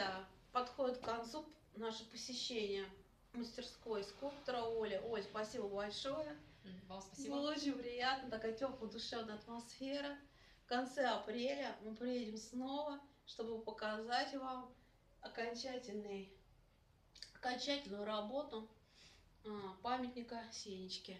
Да, Подходит к концу наше посещение мастерской скульптора Оли. Оль, спасибо большое. Вам спасибо. Было очень приятно, такая теплая душевная атмосфера. В конце апреля мы приедем снова, чтобы показать вам окончательный, окончательную работу а, памятника Сенечке.